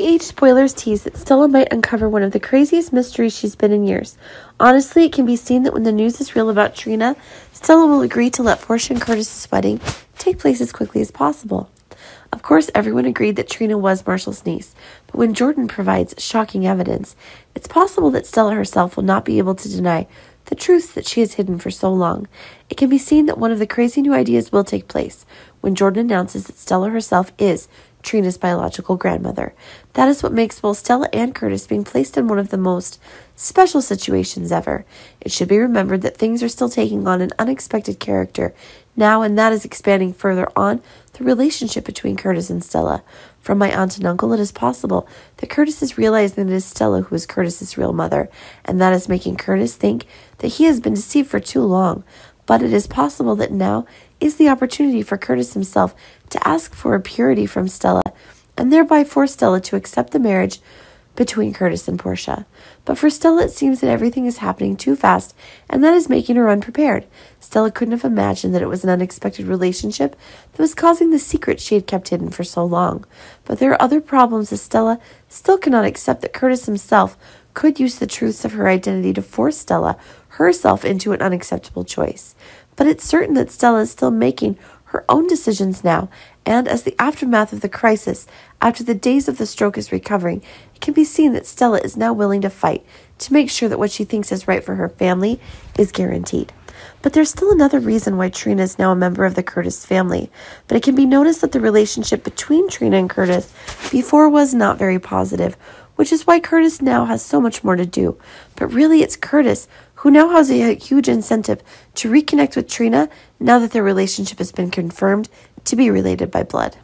age spoilers tease that Stella might uncover one of the craziest mysteries she's been in years. Honestly, it can be seen that when the news is real about Trina, Stella will agree to let Portia and Curtis's wedding take place as quickly as possible. Of course, everyone agreed that Trina was Marshall's niece, but when Jordan provides shocking evidence, it's possible that Stella herself will not be able to deny the truths that she has hidden for so long. It can be seen that one of the crazy new ideas will take place when Jordan announces that Stella herself is Trina's biological grandmother. That is what makes both Stella and Curtis being placed in one of the most special situations ever. It should be remembered that things are still taking on an unexpected character now, and that is expanding further on the relationship between Curtis and Stella. From my aunt and uncle, it is possible that Curtis is realizing that it is Stella who is Curtis's real mother, and that is making Curtis think that he has been deceived for too long. But it is possible that now is the opportunity for Curtis himself to ask for a purity from Stella, and thereby force Stella to accept the marriage between Curtis and Portia. But for Stella, it seems that everything is happening too fast, and that is making her unprepared. Stella couldn't have imagined that it was an unexpected relationship that was causing the secret she had kept hidden for so long. But there are other problems as Stella still cannot accept that Curtis himself could use the truths of her identity to force Stella herself into an unacceptable choice. But it's certain that Stella is still making her own decisions now, and as the aftermath of the crisis, after the days of the stroke is recovering, it can be seen that Stella is now willing to fight to make sure that what she thinks is right for her family is guaranteed. But there's still another reason why Trina is now a member of the Curtis family. But it can be noticed that the relationship between Trina and Curtis before was not very positive, which is why Curtis now has so much more to do. But really, it's Curtis who now has a huge incentive to reconnect with Trina now that their relationship has been confirmed to be related by blood.